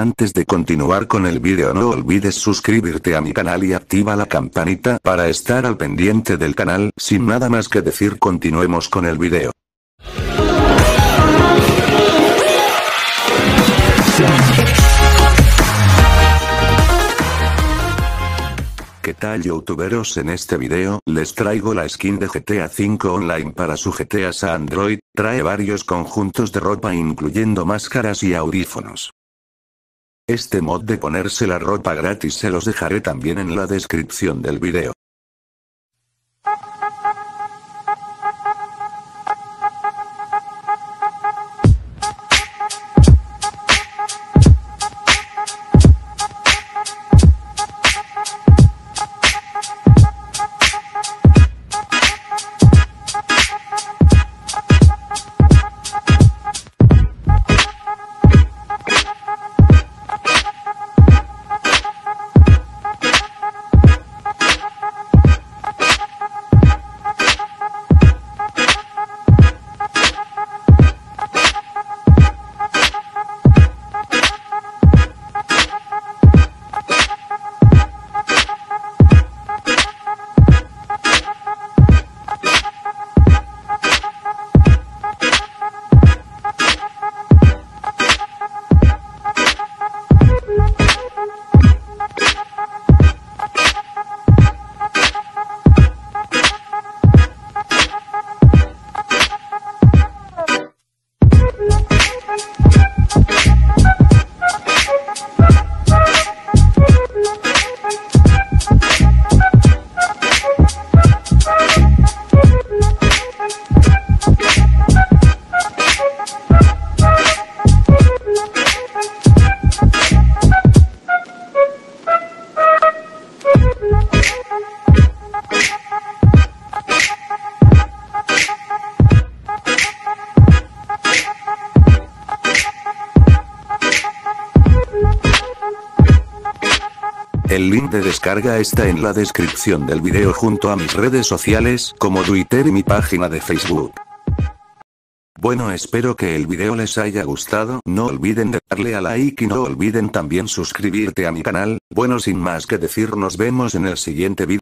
Antes de continuar con el vídeo no olvides suscribirte a mi canal y activa la campanita para estar al pendiente del canal. Sin nada más que decir continuemos con el vídeo. ¿Qué tal youtuberos en este video? Les traigo la skin de GTA V Online para su GTA a Android, trae varios conjuntos de ropa incluyendo máscaras y audífonos. Este mod de ponerse la ropa gratis se los dejaré también en la descripción del video. El link de descarga está en la descripción del video junto a mis redes sociales como Twitter y mi página de Facebook. Bueno espero que el video les haya gustado, no olviden de darle a like y no olviden también suscribirte a mi canal, bueno sin más que decir nos vemos en el siguiente video.